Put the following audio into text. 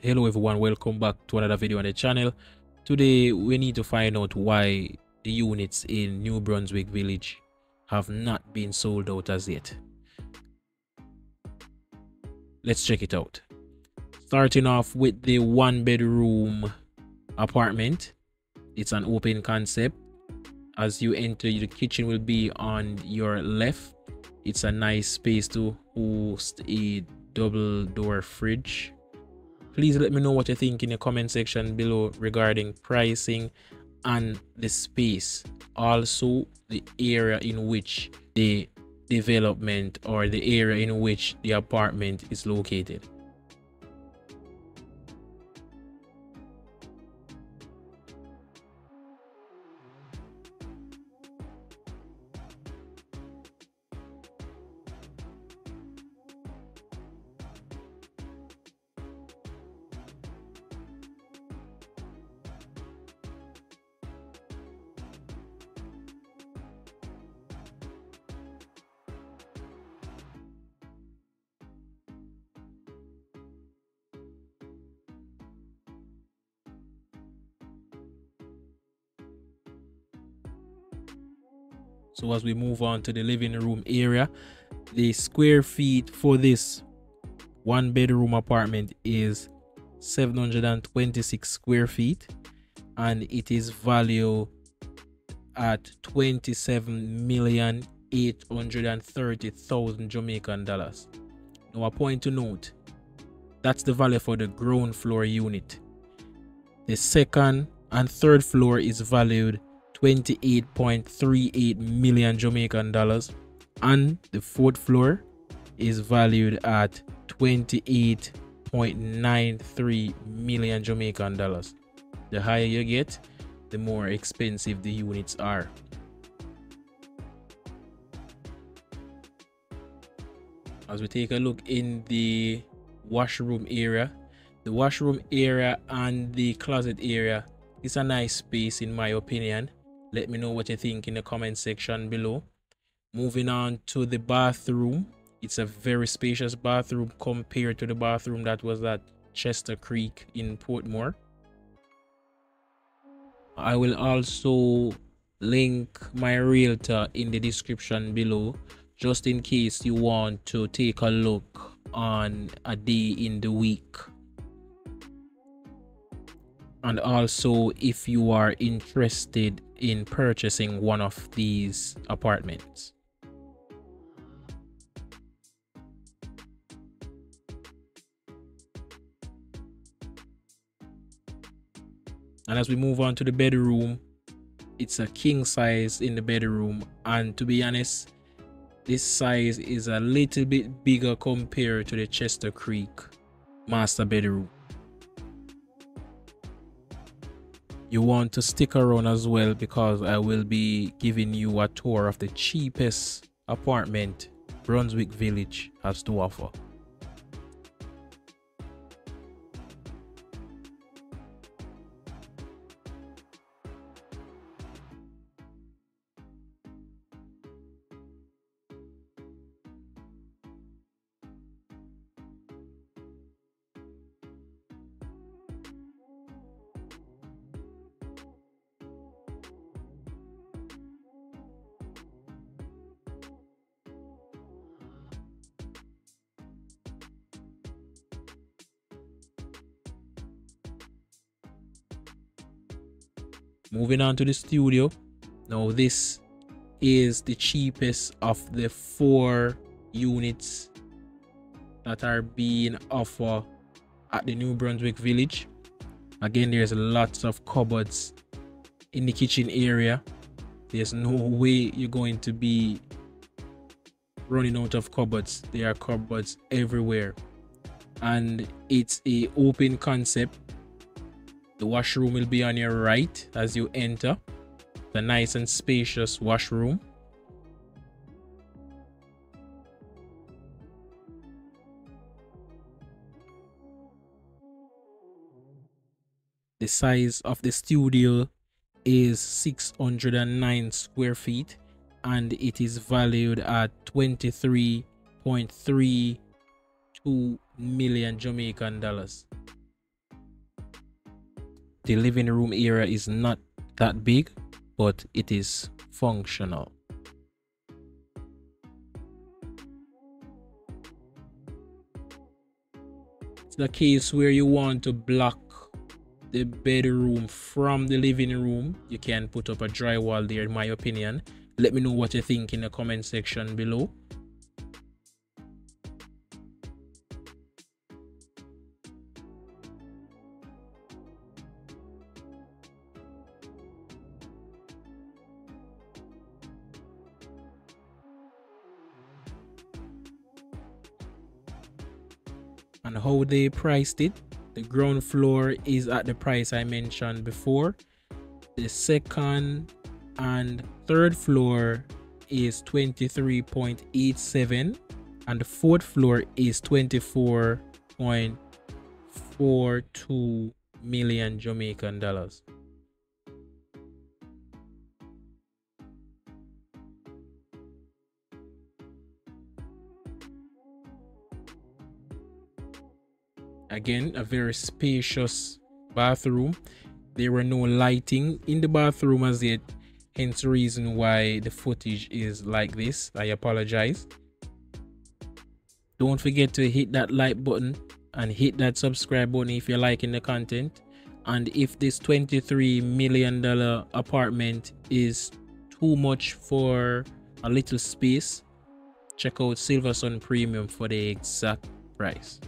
hello everyone welcome back to another video on the channel. Today we need to find out why the units in new brunswick village have not been sold out as yet. Let's check it out. Starting off with the one bedroom apartment. It's an open concept. As you enter the kitchen will be on your left. It's a nice space to host a double door fridge please let me know what you think in the comment section below regarding pricing and the space also the area in which the development or the area in which the apartment is located so as we move on to the living room area the square feet for this one bedroom apartment is 726 square feet and it is valued at 27 million 830,000 Jamaican dollars. Now a point to note, that's the value for the ground floor unit. The second and third floor is valued 28.38 million Jamaican dollars and the fourth floor is valued at 28.93 million Jamaican dollars. The higher you get, the more expensive the units are. As we take a look in the washroom area, the washroom area and the closet area is a nice space in my opinion let me know what you think in the comment section below. Moving on to the bathroom. It's a very spacious bathroom compared to the bathroom that was at chester creek in portmore. I will also link my realtor in the description below just in case you want to take a look on a day in the week. And also if you are interested in purchasing one of these apartments. And as we move on to the bedroom, it's a king size in the bedroom. And to be honest, this size is a little bit bigger compared to the Chester Creek master bedroom. You want to stick around as well because I will be giving you a tour of the cheapest apartment Brunswick Village has to offer. Moving on to the studio. Now this is the cheapest of the four units that are being offered at the new brunswick village. Again there's lots of cupboards in the kitchen area. There's no way you're going to be running out of cupboards. There are cupboards everywhere. And it's a open concept the washroom will be on your right as you enter. The nice and spacious washroom. The size of the studio is 609 square feet and it is valued at 23.32 million Jamaican dollars. The living room area is not that big but it is functional. It's the case where you want to block the bedroom from the living room. You can put up a drywall there in my opinion. Let me know what you think in the comment section below and how they priced it the ground floor is at the price i mentioned before. The second and third floor is 23.87 and the fourth floor is 24.42 million jamaican dollars again a very spacious bathroom. There were no lighting in the bathroom as yet hence the reason why the footage is like this. I apologize. Don't forget to hit that like button and hit that subscribe button if you're liking the content. And if this 23 million dollar apartment is too much for a little space check out silversun premium for the exact price